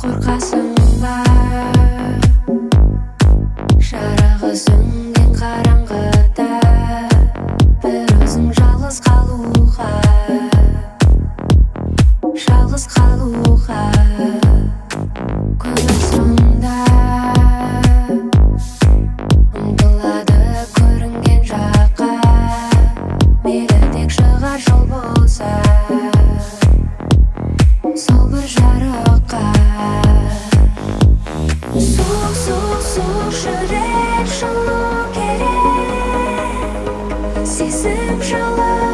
Қорқасың ба? Жарағы шығар жол болса сол бір жарыққа. Суық суық суық жүрек жылу керек сезім жылы